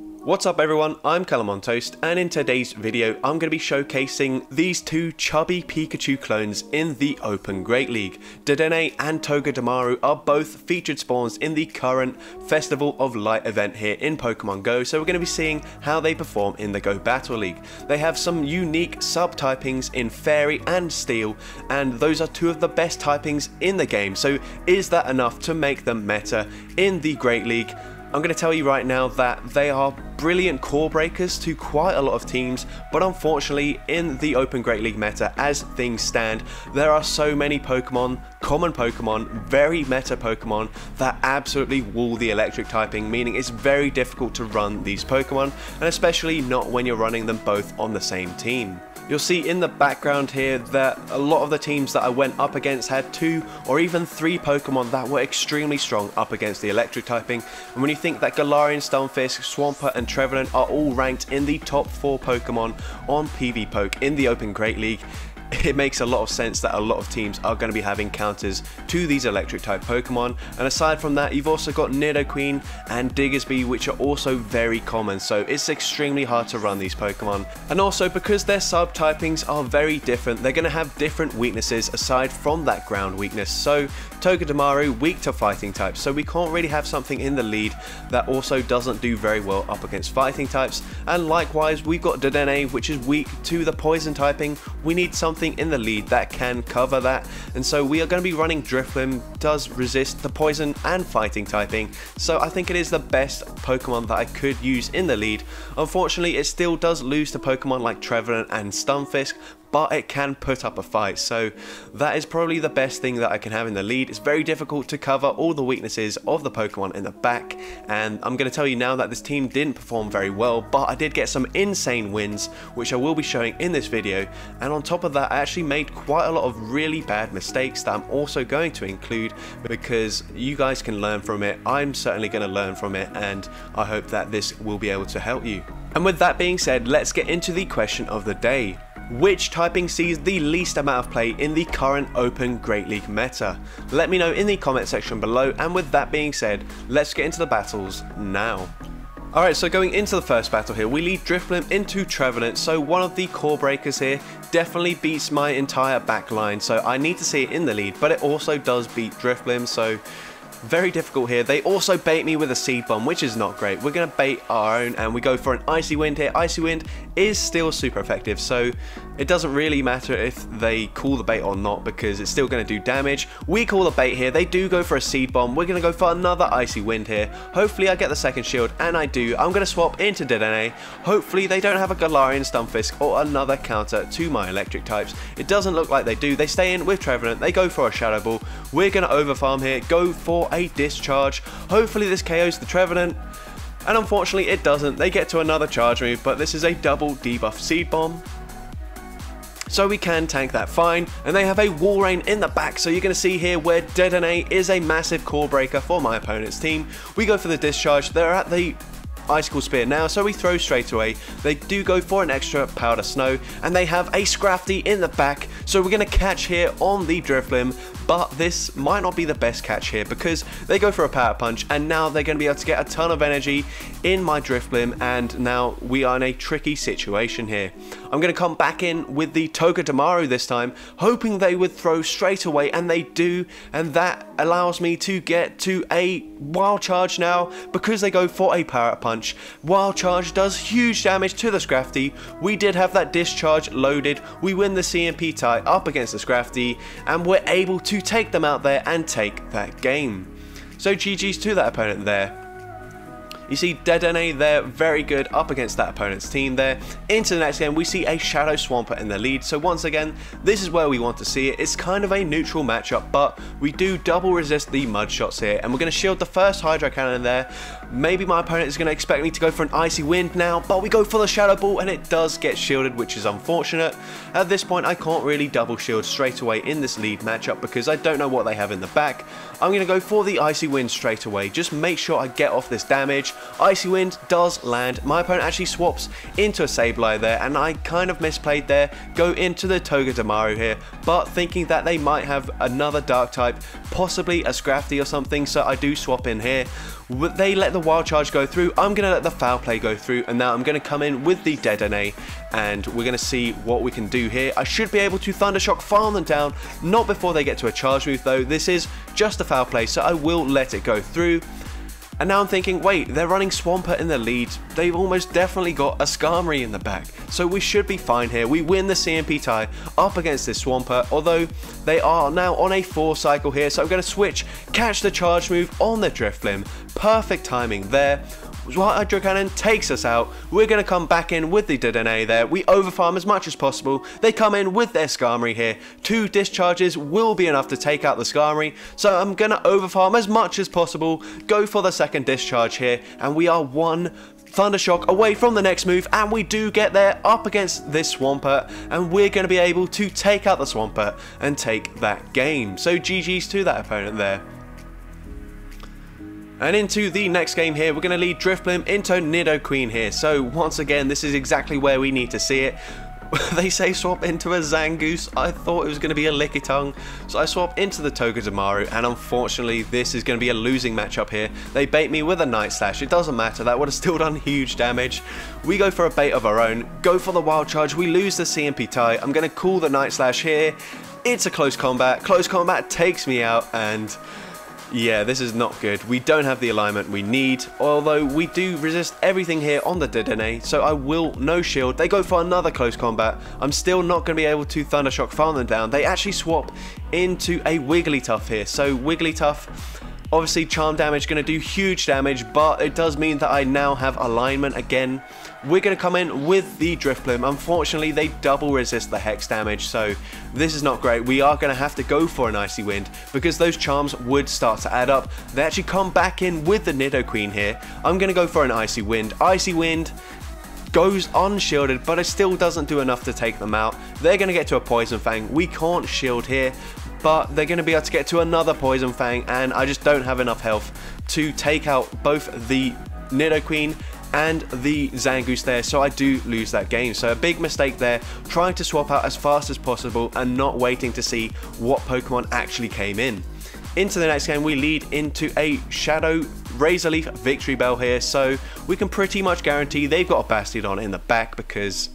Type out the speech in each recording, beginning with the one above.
What's up everyone, I'm CallumOnToast and in today's video I'm going to be showcasing these two chubby Pikachu clones in the Open Great League. Dedenne and Togedemaru are both featured spawns in the current Festival of Light event here in Pokemon Go, so we're going to be seeing how they perform in the Go Battle League. They have some unique sub-typings in Fairy and Steel, and those are two of the best typings in the game, so is that enough to make them meta in the Great League? I'm going to tell you right now that they are brilliant core breakers to quite a lot of teams, but unfortunately in the Open Great League meta, as things stand, there are so many Pokemon, common Pokemon, very meta Pokemon, that absolutely wall the electric typing, meaning it's very difficult to run these Pokemon, and especially not when you're running them both on the same team. You'll see in the background here that a lot of the teams that I went up against had two or even three Pokemon that were extremely strong up against the electric typing. And when you think that Galarian, Stunfisk, Swampert and Trevenant are all ranked in the top 4 Pokemon on PvPoke in the Open Great League, it makes a lot of sense that a lot of teams are going to be having counters to these electric type Pokemon. And aside from that, you've also got Nidoqueen and Diggersby, which are also very common. So it's extremely hard to run these Pokemon. And also because their sub-typings are very different, they're going to have different weaknesses aside from that ground weakness. So Togedemaru weak to fighting types, so we can't really have something in the lead that also doesn't do very well up against fighting types. And likewise, we've got Dedenne, which is weak to the poison typing. We need something something in the lead that can cover that. And so we are going to be running Drifblim, does resist the poison and fighting typing. So I think it is the best Pokemon that I could use in the lead. Unfortunately, it still does lose to Pokemon like Trevenant and Stunfisk, but it can put up a fight. So that is probably the best thing that I can have in the lead. It's very difficult to cover all the weaknesses of the Pokemon in the back. And I'm going to tell you now that this team didn't perform very well, but I did get some insane wins, which I will be showing in this video. And on top of that, I actually made quite a lot of really bad mistakes that I'm also going to include because you guys can learn from it. I'm certainly going to learn from it and I hope that this will be able to help you. And with that being said, let's get into the question of the day. Which typing sees the least amount of play in the current Open Great League meta? Let me know in the comment section below and with that being said, let's get into the battles now. Alright, so going into the first battle here, we lead Drifblim into Trevenant, so one of the core breakers here definitely beats my entire back line, so I need to see it in the lead, but it also does beat Drifblim, so very difficult here. They also bait me with a Seed Bomb, which is not great. We're going to bait our own, and we go for an Icy Wind here. Icy Wind is still super effective, so it doesn't really matter if they call the bait or not because it's still going to do damage. We call the bait here. They do go for a Seed Bomb. We're going to go for another Icy Wind here. Hopefully I get the second shield, and I do. I'm going to swap into Dedenne. Hopefully they don't have a Galarian Stunfisk or another counter to my electric types. It doesn't look like they do. They stay in with Trevenant. They go for a Shadow Ball. We're going to overfarm here. Go for a Discharge. Hopefully this KOs the Trevenant. And unfortunately it doesn't. They get to another charge move, but this is a double debuff Seed Bomb so we can tank that fine. And they have a Walrein in the back, so you're going to see here where Dedenne is a massive core breaker for my opponent's team. We go for the discharge, they're at the Icicle Spear now, so we throw straight away. They do go for an extra Powder Snow, and they have a Scrafty in the back, so we're going to catch here on the Drifblim, but this might not be the best catch here because they go for a Power Punch, and now they're going to be able to get a ton of energy in my Drifblim, and now we are in a tricky situation here. I'm going to come back in with the toga Togedemaru this time, hoping they would throw straight away, and they do, and that allows me to get to a Wild Charge now because they go for a Power Punch punch. Wild Charge does huge damage to the Scrafty. We did have that discharge loaded. We win the CMP tie up against the Scrafty and we're able to take them out there and take that game. So GG's to that opponent there. You see Dedenne there, very good up against that opponent's team there. Into the next game, we see a Shadow Swampert in the lead. So once again, this is where we want to see it. It's kind of a neutral matchup, but we do double resist the mud shots here. And we're going to shield the first Hydro Cannon there. Maybe my opponent is going to expect me to go for an Icy Wind now, but we go for the Shadow Ball and it does get shielded, which is unfortunate. At this point, I can't really double shield straight away in this lead matchup because I don't know what they have in the back. I'm going to go for the Icy Wind straight away. Just make sure I get off this damage Icy Wind does land. My opponent actually swaps into a Sableye there, and I kind of misplayed there. Go into the Toga Togedemaru here, but thinking that they might have another Dark type, possibly a Scrafty or something, so I do swap in here. They let the Wild Charge go through, I'm going to let the Foul Play go through, and now I'm going to come in with the Dedenne, and we're going to see what we can do here. I should be able to Thundershock farm them down, not before they get to a charge move though. This is just a Foul Play, so I will let it go through. And now I'm thinking, wait, they're running Swampert in the lead. They've almost definitely got a Skarmory in the back. So we should be fine here. We win the CMP tie up against this Swampert, although they are now on a 4 cycle here. So I'm going to switch, catch the charge move on the Drifblim. Perfect timing there. Hydro Cannon takes us out. We're going to come back in with the Dedenne there. We overfarm as much as possible. They come in with their Skarmory here. Two discharges will be enough to take out the Skarmory. So I'm going to overfarm as much as possible. Go for the second discharge here. And we are one Thundershock away from the next move and we do get there up against this Swampert and we're going to be able to take out the Swampert and take that game. So GG's to that opponent there. And into the next game here, we're going to lead Drifblim into Nidoqueen here. So once again, this is exactly where we need to see it. they say swap into a Zangoose. I thought it was going to be a Lickitung. So I swap into the Togedemaru, and unfortunately, this is going to be a losing matchup here. They bait me with a Night Slash. It doesn't matter. That would have still done huge damage. We go for a bait of our own. Go for the Wild Charge. We lose the CMP tie. I'm going to call the Night Slash here. It's a close combat. Close combat takes me out, and yeah, this is not good. We don't have the alignment we need, although we do resist everything here on the Dedenne, so I will no shield. They go for another close combat. I'm still not going to be able to Thundershock farm them down. They actually swap into a Wigglytuff here, so Wigglytuff Obviously charm damage going to do huge damage, but it does mean that I now have alignment again. We're going to come in with the Drift Drifblim. Unfortunately, they double resist the Hex damage, so this is not great. We are going to have to go for an Icy Wind because those charms would start to add up. They actually come back in with the Nidoqueen here. I'm going to go for an Icy Wind. Icy Wind goes unshielded, but it still doesn't do enough to take them out. They're going to get to a Poison Fang. We can't shield here, but they're going to be able to get to another Poison Fang, and I just don't have enough health to take out both the Nidoqueen and the Zangoose there, so I do lose that game. So a big mistake there, trying to swap out as fast as possible and not waiting to see what Pokemon actually came in. Into the next game, we lead into a Shadow Razor Leaf Victreebel here, so we can pretty much guarantee they've got a Bastiodon in the back because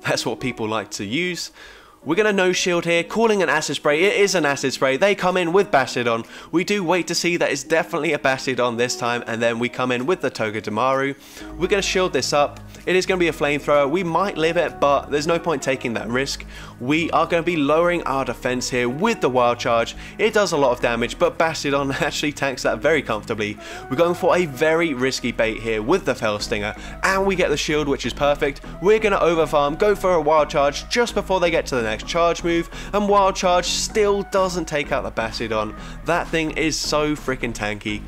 that's what people like to use. We're going to no shield here, calling an acid spray. It is an acid spray. They come in with Bastiodon. We do wait to see that it's definitely a Bastiodon this time, and then we come in with the Toga Togedemaru. We're going to shield this up. It is going to be a flamethrower. We might live it, but there's no point taking that risk. We are going to be lowering our defense here with the Wild Charge. It does a lot of damage, but Bastiodon actually tanks that very comfortably. We're going for a very risky bait here with the Fell Stinger, and we get the shield, which is perfect. We're going to overfarm, go for a Wild Charge just before they get to the next charge move, and Wild Charge still doesn't take out the Bastiodon. That thing is so freaking tanky.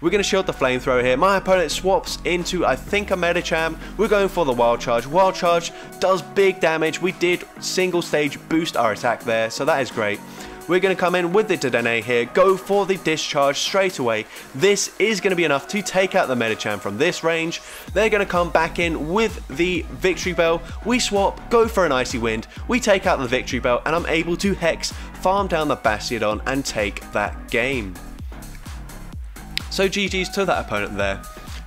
We're going to shield the flamethrower here. My opponent swaps into, I think, a Medicham. We're going for the Wild Charge. Wild Charge does big damage. We did single stage boost our attack there, so that is great. We're going to come in with the Dedenne here, go for the discharge straight away. This is going to be enough to take out the Medicham from this range. They're going to come back in with the Victreebel. We swap, go for an Icy Wind. We take out the Victreebel and I'm able to Hex, farm down the Bastiodon and take that game. So GG's to that opponent there.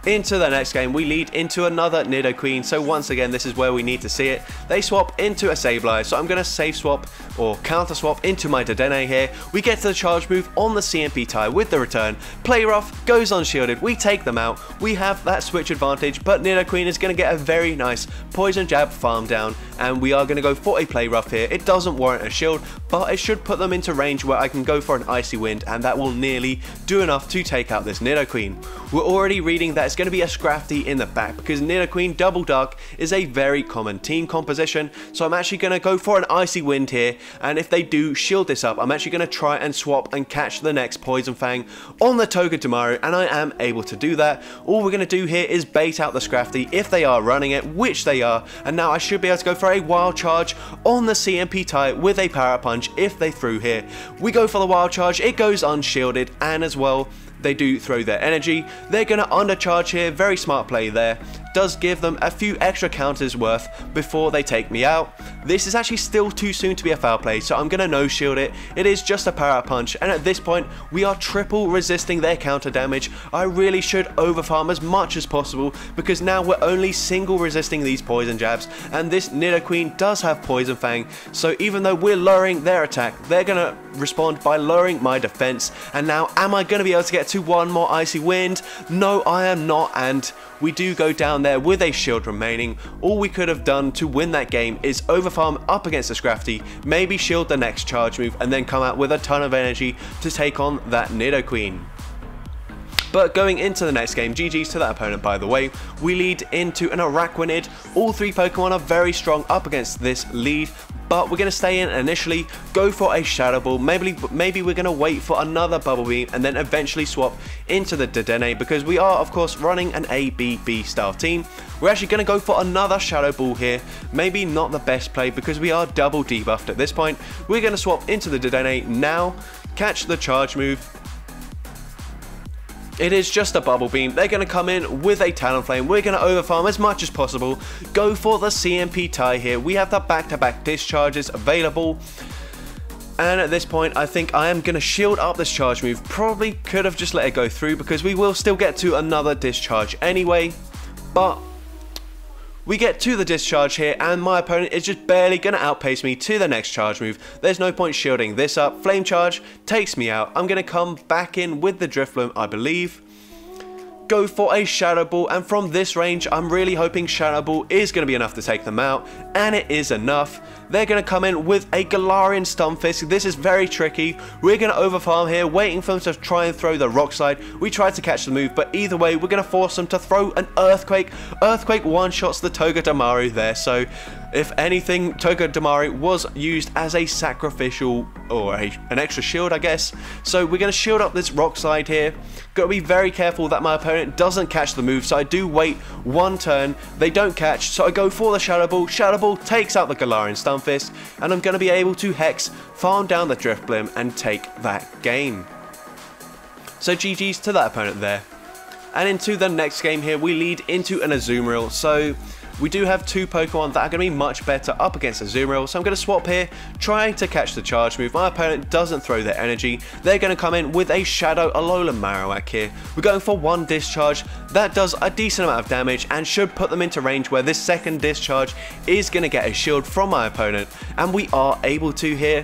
Into the next game, we lead into another Nidoqueen, so once again, this is where we need to see it. They swap into a Sableye, so I'm going to save swap or counter swap into my Dedenne here. We get to the charge move on the CMP tie with the return. Play rough, goes unshielded, we take them out. We have that switch advantage, but Nidoqueen is going to get a very nice Poison Jab farm down, and we are going to go for a play rough here. It doesn't warrant a shield, but it should put them into range where I can go for an Icy Wind, and that will nearly do enough to take out this Nidoqueen. We're already reading that it's going to be a Scrafty in the back because Nidoqueen Double Dark is a very common team composition. So I'm actually going to go for an Icy Wind here. And if they do shield this up, I'm actually going to try and swap and catch the next Poison Fang on the Togedemaru. And I am able to do that. All we're going to do here is bait out the Scrafty if they are running it, which they are. And now I should be able to go for a Wild Charge on the CMP tie with a Power Punch if they threw here. We go for the Wild Charge. It goes unshielded. And as well, they do throw their energy. They're going to undercharge here, very smart play there. Does give them a few extra counters worth before they take me out. This is actually still too soon to be a foul play, so I'm going to no shield it. It is just a power punch, and at this point, we are triple resisting their counter damage. I really should overfarm as much as possible, because now we're only single resisting these poison jabs, and this Nidoqueen does have Poison Fang, so even though we're lowering their attack, they're going to respond by lowering my defense, and now am I going to be able to get to one more Icy Wind? No, I am not, and we do go down there with a shield remaining. All we could have done to win that game is overfarm up against the Scrafty, maybe shield the next charge move, and then come out with a ton of energy to take on that Nidoqueen. But going into the next game, GG's to that opponent by the way, we lead into an Araquanid. All three Pokemon are very strong up against this lead, but we're going to stay in initially, go for a Shadow Ball, maybe, maybe we're going to wait for another Bubble Beam and then eventually swap into the Dedenne because we are of course running an ABB style team. We're actually going to go for another Shadow Ball here, maybe not the best play because we are double debuffed at this point. We're going to swap into the Dedenne now, catch the charge move, it is just a bubble beam. They're going to come in with a Talonflame. We're going to overfarm as much as possible. Go for the CMP tie here. We have the back-to-back -back discharges available. And at this point, I think I am going to shield up this charge move. Probably could have just let it go through because we will still get to another discharge anyway. But we get to the discharge here and my opponent is just barely going to outpace me to the next charge move. There's no point shielding this up. Flame charge takes me out. I'm going to come back in with the Drifloon I believe go for a Shadow Ball, and from this range, I'm really hoping Shadow Ball is going to be enough to take them out, and it is enough. They're going to come in with a Galarian Stunfisk. This is very tricky. We're going to overfarm here, waiting for them to try and throw the Rock Slide. We tried to catch the move, but either way, we're going to force them to throw an Earthquake. Earthquake one-shots the Togedemaru there, so if anything, Togedemaru was used as a sacrificial, or a, an extra shield, I guess. So we're going to shield up this rock slide here. Got to be very careful that my opponent doesn't catch the move, so I do wait one turn. They don't catch, so I go for the Shadow Ball. Shadow Ball takes out the Galarian Stunfisk, and I'm going to be able to Hex, farm down the Drifblim, and take that game. So GG's to that opponent there. And into the next game here, we lead into an Azumarill. So we do have two Pokemon that are going to be much better up against Azumarill, so I'm going to swap here, trying to catch the charge move. My opponent doesn't throw their energy. They're going to come in with a Shadow Alola Marowak here. We're going for one discharge. That does a decent amount of damage and should put them into range where this second discharge is going to get a shield from my opponent. And we are able to here.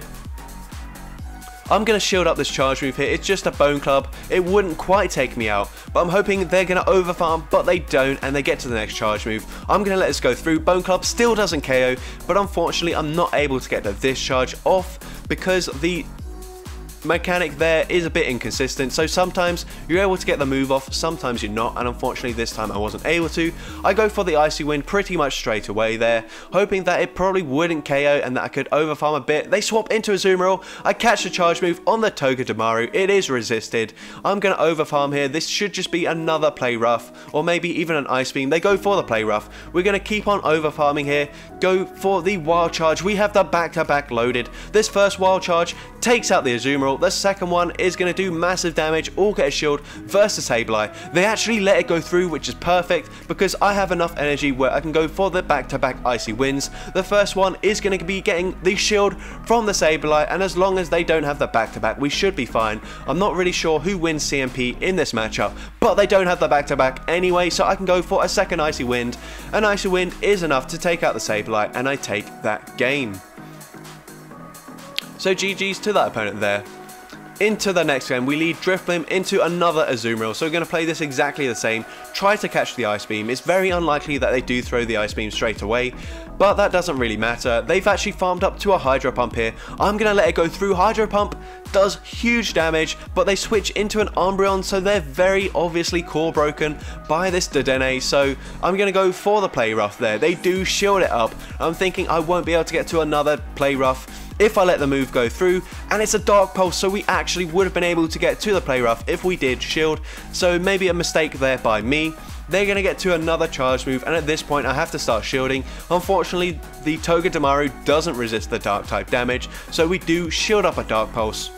I'm going to shield up this charge move here. It's just a Bone Club. It wouldn't quite take me out, but I'm hoping they're going to overfarm, but they don't, and they get to the next charge move. I'm going to let this go through. Bone Club still doesn't KO, but unfortunately, I'm not able to get the discharge off because the mechanic there is a bit inconsistent, so sometimes you're able to get the move off, sometimes you're not, and unfortunately this time I wasn't able to. I go for the Icy Wind pretty much straight away there, hoping that it probably wouldn't KO and that I could overfarm a bit. They swap into Azumarill, I catch the charge move on the Toga Togedemaru, it is resisted. I'm going to overfarm here, this should just be another play rough, or maybe even an Ice Beam. They go for the play rough. We're going to keep on overfarming here, go for the Wild Charge. We have the back-to-back -back loaded. This first Wild Charge takes out the Azumarill, the second one is going to do massive damage, all get a shield versus Sableye. They actually let it go through, which is perfect because I have enough energy where I can go for the back-to-back -back Icy Winds. The first one is going to be getting the shield from the Sableye, and as long as they don't have the back-to-back, -back, we should be fine. I'm not really sure who wins CMP in this matchup, but they don't have the back-to-back -back anyway, so I can go for a second Icy Wind. An Icy Wind is enough to take out the Sableye, and I take that game. So GG's to that opponent there. Into the next game, we lead Drifblim into another Azumarill, so we're going to play this exactly the same, try to catch the Ice Beam. It's very unlikely that they do throw the Ice Beam straight away, but that doesn't really matter. They've actually farmed up to a Hydro Pump here. I'm going to let it go through. Hydro Pump does huge damage, but they switch into an Umbreon, so they're very obviously core broken by this Dedenne, so I'm going to go for the Play Rough there. They do shield it up. I'm thinking I won't be able to get to another Play Rough if I let the move go through, and it's a Dark Pulse, so we actually would have been able to get to the play rough if we did shield, so maybe a mistake there by me. They're going to get to another charge move, and at this point I have to start shielding. Unfortunately, the Toga Togedemaru doesn't resist the Dark type damage, so we do shield up a Dark Pulse.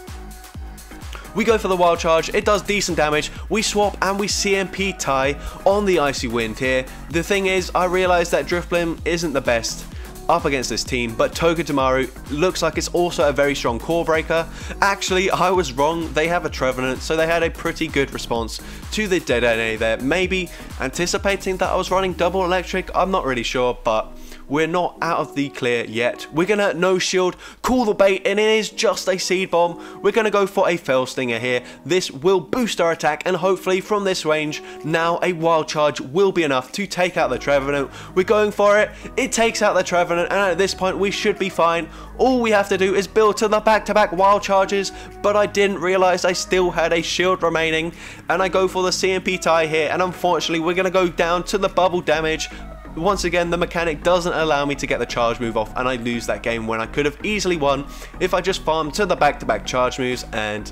We go for the Wild Charge, it does decent damage, we swap and we CMP tie on the Icy Wind here. The thing is, I realised that Drifblim isn't the best up against this team, but Toga Togedemaru looks like it's also a very strong core breaker. Actually, I was wrong, they have a Trevenant, so they had a pretty good response to the Dedenne there. Maybe anticipating that I was running double electric, I'm not really sure, but we're not out of the clear yet. We're gonna no shield, call the bait, and it is just a seed bomb. We're gonna go for a fell stinger here. This will boost our attack, and hopefully from this range, now a wild charge will be enough to take out the Trevenant. We're going for it. It takes out the Trevenant, and at this point, we should be fine. All we have to do is build to the back-to-back -back wild charges, but I didn't realize I still had a shield remaining, and I go for the CMP tie here, and unfortunately, we're gonna go down to the bubble damage once again, the mechanic doesn't allow me to get the charge move off and I lose that game when I could have easily won if I just farmed to the back-to-back -back charge moves and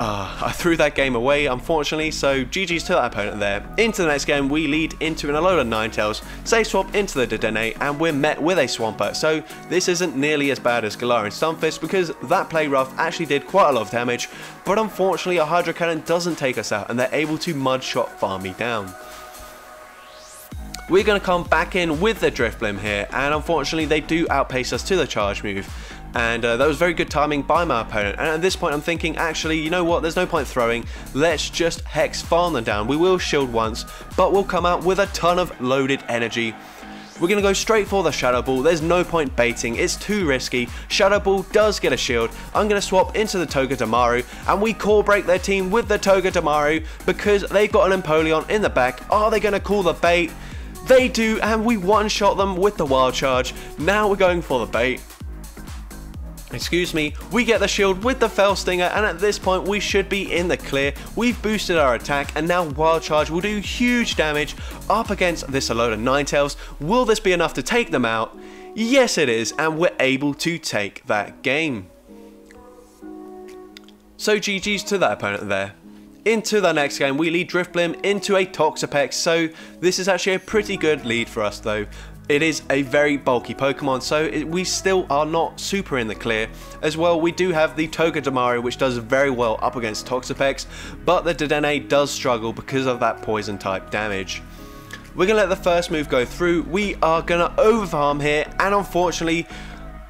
uh, I threw that game away, unfortunately, so GG's to that opponent there. Into the next game, we lead into an Alola Ninetales, save swap into the Dedenne, and we're met with a Swampert, so this isn't nearly as bad as Galarian Stunfisk because that play rough actually did quite a lot of damage, but unfortunately a Hydro Cannon doesn't take us out and they're able to mud shot farm me down we're going to come back in with the Drifblim here, and unfortunately they do outpace us to the charge move. And uh, that was very good timing by my opponent. And at this point I'm thinking, actually, you know what, there's no point throwing. Let's just Hex farm them down. We will shield once, but we'll come out with a ton of loaded energy. We're going to go straight for the Shadow Ball. There's no point baiting. It's too risky. Shadow Ball does get a shield. I'm going to swap into the Toga Togedemaru and we core break their team with the Toga Togedemaru because they've got an Empoleon in the back. Are they going to call the bait? They do, and we one-shot them with the wild charge. Now we're going for the bait. Excuse me, we get the shield with the Fell Stinger and at this point we should be in the clear. We've boosted our attack and now Wild Charge will do huge damage up against this Alola Ninetales. Will this be enough to take them out? Yes it is and we're able to take that game. So GG's to that opponent there. Into the next game, we lead Drifblim into a Toxapex, so this is actually a pretty good lead for us though. It is a very bulky Pokemon, so it, we still are not super in the clear. As well, we do have the Togedemaru, which does very well up against Toxapex, but the Dedenne does struggle because of that poison type damage. We're going to let the first move go through. We are going to overfarm here, and unfortunately,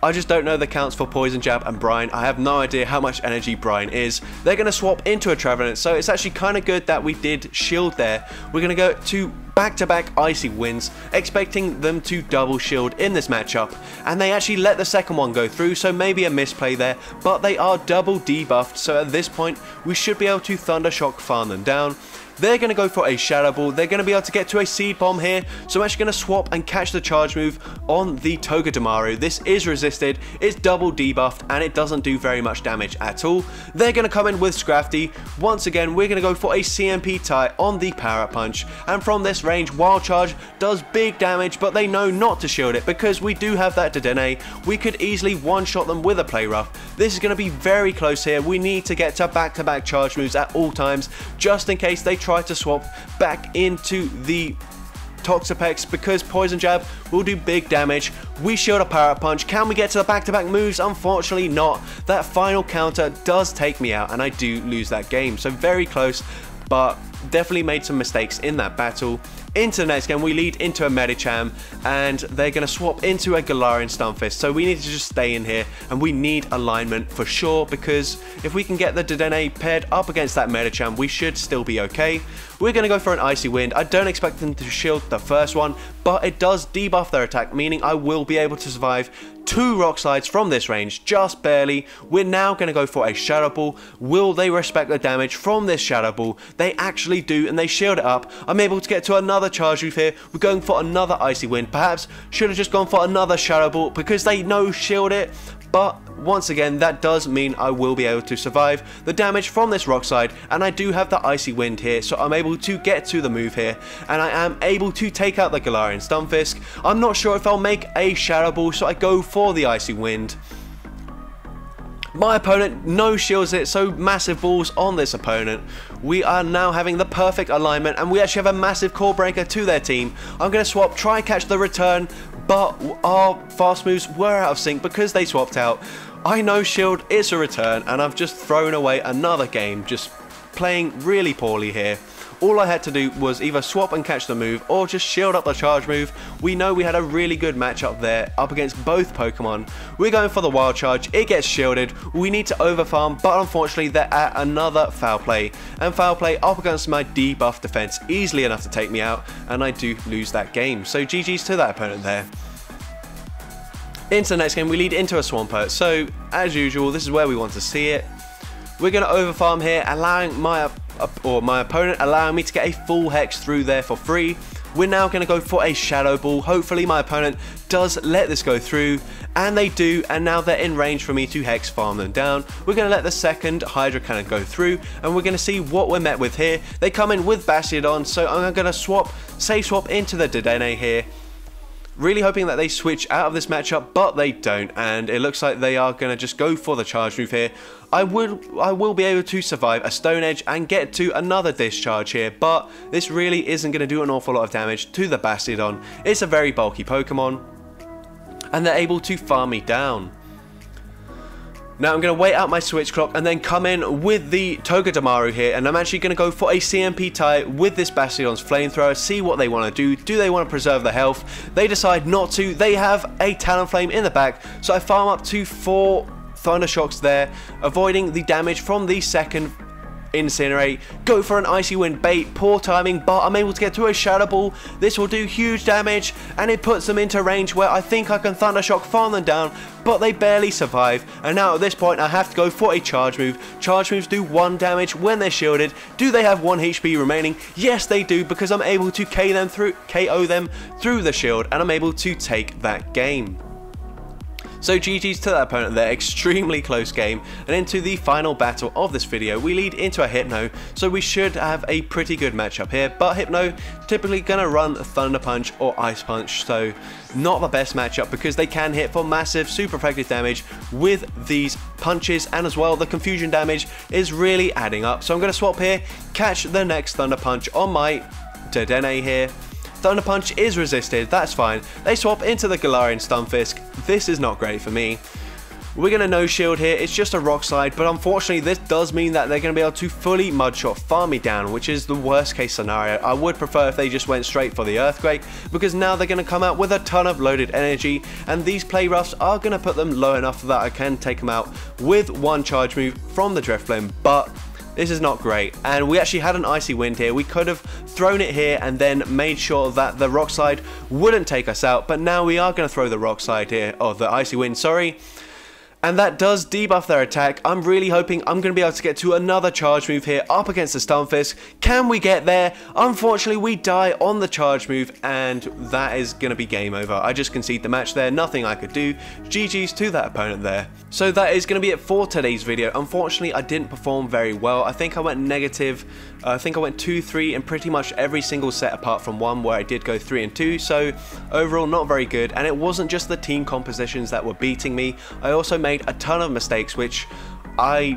I just don't know the counts for Poison Jab and Brine. I have no idea how much energy Brine is. They're going to swap into a Trevenant, so it's actually kind of good that we did shield there. We're going to go to back-to-back -back Icy Winds, expecting them to double shield in this matchup, and they actually let the second one go through, so maybe a misplay there, but they are double debuffed, so at this point, we should be able to Thunder Shock farm them down, they're going to go for a Shadow Ball. They're going to be able to get to a Seed Bomb here. So I'm actually going to swap and catch the charge move on the Togedemaru. This is resisted, it's double debuffed, and it doesn't do very much damage at all. They're going to come in with Scrafty. Once again, we're going to go for a CMP tie on the Power Punch. And from this range, Wild Charge does big damage, but they know not to shield it because we do have that Dedenne. We could easily one-shot them with a Play Rough. This is going to be very close here. We need to get to back-to-back -back charge moves at all times, just in case they try to swap back into the Toxapex because Poison Jab will do big damage. We shield a Power Punch. Can we get to the back-to-back -back moves? Unfortunately not. That final counter does take me out and I do lose that game. So very close, but definitely made some mistakes in that battle. Into the next game, we lead into a Medicham, and they're going to swap into a Galarian Stunfisk. So we need to just stay in here, and we need alignment for sure, because if we can get the Dedenne paired up against that Medicham, we should still be okay. We're going to go for an Icy Wind. I don't expect them to shield the first one, but it does debuff their attack, meaning I will be able to survive two rock slides from this range, just barely. We're now going to go for a Shadow Ball. Will they respect the damage from this Shadow Ball? They actually do, and they shield it up. I'm able to get to another Charge Move here. We're going for another Icy Wind. Perhaps should have just gone for another Shadow Ball because they know shield it, but once again, that does mean I will be able to survive the damage from this rock slide, and I do have the Icy Wind here, so I'm able to get to the move here, and I am able to take out the Galarian Stunfisk. I'm not sure if I'll make a Shadow Ball, so I go for the Icy Wind. My opponent no shields it, so massive balls on this opponent. We are now having the perfect alignment, and we actually have a massive core breaker to their team. I'm going to swap, try catch the return, but our fast moves were out of sync because they swapped out. I know Shield, it's a return, and I've just thrown away another game, just playing really poorly here. All I had to do was either swap and catch the move or just shield up the charge move. We know we had a really good matchup there up against both Pokemon. We're going for the wild charge, it gets shielded, we need to overfarm but unfortunately they're at another foul play. And foul play up against my debuff defense easily enough to take me out and I do lose that game. So GG's to that opponent there. Into the next game, we lead into a Swampert. So, as usual, this is where we want to see it. We're going to overfarm here, allowing my or my opponent allowing me to get a full hex through there for free. We're now going to go for a Shadow Ball. Hopefully my opponent does let this go through, and they do, and now they're in range for me to Hex farm them down. We're going to let the second Hydro Cannon go through, and we're going to see what we're met with here. They come in with Bastiodon, so I'm going to swap, save swap into the Dedenne here, Really hoping that they switch out of this matchup, but they don't, and it looks like they are going to just go for the charge move here. I will, I will be able to survive a Stone Edge and get to another discharge here, but this really isn't going to do an awful lot of damage to the Bastiodon. It's a very bulky Pokemon, and they're able to farm me down. Now I'm going to wait out my switch clock and then come in with the Togedemaru here and I'm actually going to go for a CMP tie with this Bastion's Flamethrower, see what they want to do. Do they want to preserve the health? They decide not to. They have a Talonflame in the back, so I farm up to four Thunder Shocks there, avoiding the damage from the second Incinerate, go for an Icy Wind bait, poor timing, but I'm able to get through a Shadow Ball. This will do huge damage, and it puts them into range where I think I can Thunder Shock farm them down, but they barely survive. And now at this point, I have to go for a Charge Move. Charge Moves do 1 damage when they're shielded. Do they have 1 HP remaining? Yes, they do, because I'm able to K them through, KO them through the shield, and I'm able to take that game. So GG's to that opponent there, extremely close game, and into the final battle of this video, we lead into a Hypno, so we should have a pretty good matchup here, but Hypno typically gonna run Thunder Punch or Ice Punch, so not the best matchup because they can hit for massive super effective damage with these punches and as well the confusion damage is really adding up. So I'm to swap here, catch the next Thunder Punch on my Dedenne here, Thunder Punch is resisted, that's fine. They swap into the Galarian Stunfisk. This is not great for me. We're going to no shield here, it's just a rock slide, but unfortunately this does mean that they're going to be able to fully mudshot farm me down, which is the worst case scenario. I would prefer if they just went straight for the Earthquake, because now they're going to come out with a ton of loaded energy, and these play roughs are going to put them low enough that I can take them out with one charge move from the Drifblim, but this is not great. And we actually had an icy wind here. We could have thrown it here and then made sure that the rock slide wouldn't take us out. But now we are going to throw the rock slide here, or the icy wind, sorry and that does debuff their attack. I'm really hoping I'm going to be able to get to another charge move here up against the Stunfisk. Can we get there? Unfortunately, we die on the charge move, and that is going to be game over. I just concede the match there, nothing I could do. GG's to that opponent there. So that is going to be it for today's video. Unfortunately, I didn't perform very well. I think I went negative uh, I think I went 2-3 in pretty much every single set apart from one where I did go 3 and 2, so overall not very good. And it wasn't just the team compositions that were beating me, I also made a ton of mistakes which I,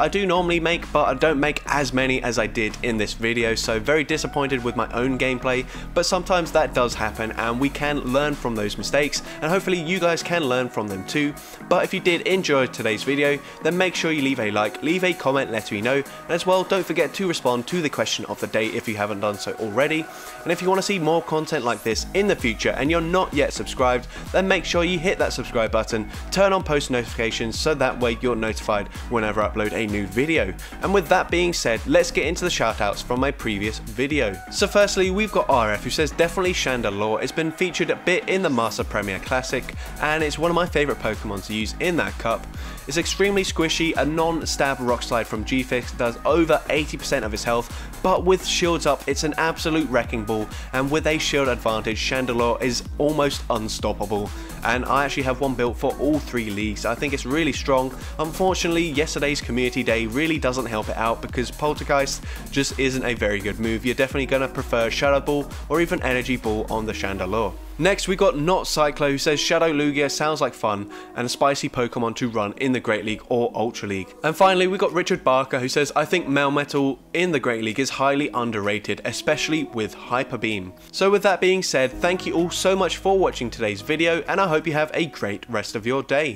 I do normally make, but I don't make as many as I did in this video, so very disappointed with my own gameplay, but sometimes that does happen and we can learn from those mistakes, and hopefully you guys can learn from them too. But if you did enjoy today's video, then make sure you leave a like, leave a comment letting me know, and as well don't forget to respond to the question of the day if you haven't done so already. And if you want to see more content like this in the future and you're not yet subscribed, then make sure you hit that subscribe button, turn on post notifications so that way you're notified whenever I upload a new video. And with that being said, let's get into the shoutouts from my previous video. So firstly, we've got RF who says definitely Chandelure. It's been featured a bit in the Master Premier Classic and it's one of my favourite Pokemon to use in that cup. It's extremely squishy, a non-stab rock slide from G-Fisk does over 80% of his health, but with shields up it's an absolute wrecking ball and with a shield advantage Chandelure is almost unstoppable and I actually have one built for all three leagues. I think it's really strong. Unfortunately, yesterday's community day really doesn't help it out because Poltergeist just isn't a very good move. You're definitely going to prefer Shadow Ball or even Energy Ball on the Chandelure. Next, we got Not Cyclo who says Shadow Lugia sounds like fun and a spicy Pokemon to run in the Great League or Ultra League. And finally, we got Richard Barker who says I think Melmetal in the Great League is highly underrated, especially with Hyper Beam. So with that being said, thank you all so much for watching today's video and I hope you have a great rest of your day.